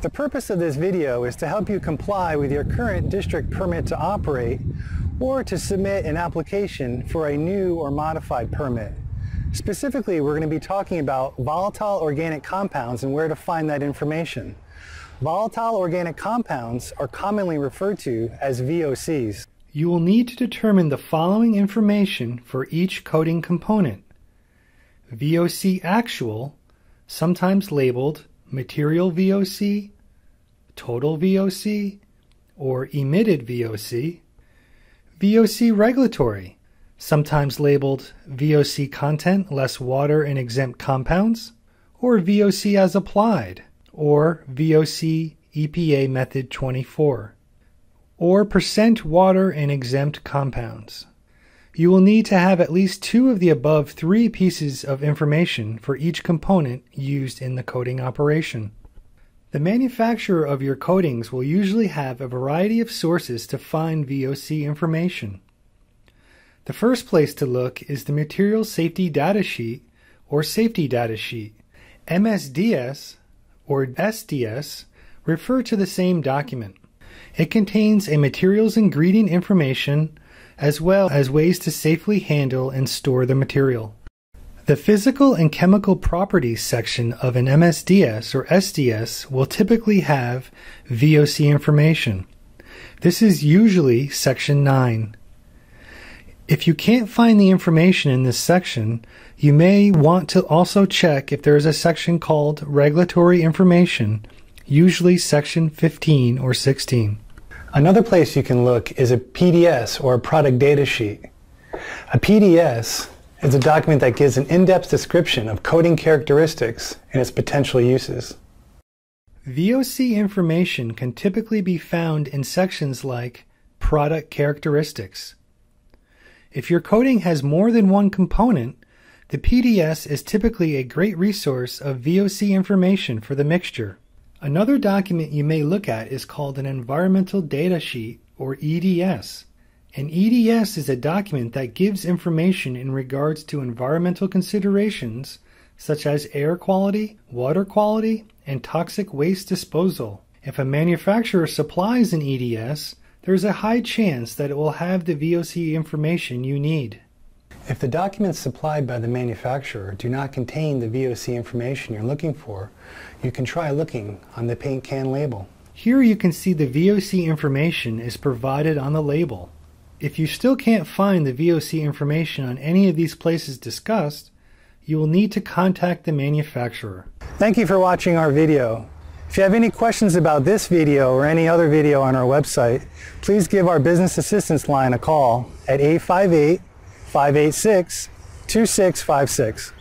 The purpose of this video is to help you comply with your current district permit to operate or to submit an application for a new or modified permit. Specifically, we're going to be talking about volatile organic compounds and where to find that information. Volatile organic compounds are commonly referred to as VOCs. You will need to determine the following information for each coating component. VOC actual, sometimes labeled material VOC, total VOC, or emitted VOC. VOC regulatory, sometimes labeled VOC content less water and exempt compounds, or VOC as applied, or VOC EPA method 24, or percent water and exempt compounds. You will need to have at least two of the above three pieces of information for each component used in the coating operation. The manufacturer of your coatings will usually have a variety of sources to find VOC information. The first place to look is the Material Safety Data Sheet or Safety Data Sheet. MSDS or SDS refer to the same document. It contains a materials ingredient information as well as ways to safely handle and store the material. The physical and chemical properties section of an MSDS or SDS will typically have VOC information. This is usually section 9. If you can't find the information in this section, you may want to also check if there is a section called Regulatory Information, usually section 15 or 16. Another place you can look is a PDS or a product data sheet. A PDS is a document that gives an in-depth description of coating characteristics and its potential uses. VOC information can typically be found in sections like Product Characteristics. If your coating has more than one component, the PDS is typically a great resource of VOC information for the mixture. Another document you may look at is called an Environmental Data Sheet, or EDS. An EDS is a document that gives information in regards to environmental considerations such as air quality, water quality, and toxic waste disposal. If a manufacturer supplies an EDS, there is a high chance that it will have the VOC information you need. If the documents supplied by the manufacturer do not contain the VOC information you're looking for, you can try looking on the paint can label. Here you can see the VOC information is provided on the label. If you still can't find the VOC information on any of these places discussed, you will need to contact the manufacturer. Thank you for watching our video. If you have any questions about this video or any other video on our website, please give our business assistance line a call at 858 586 2656.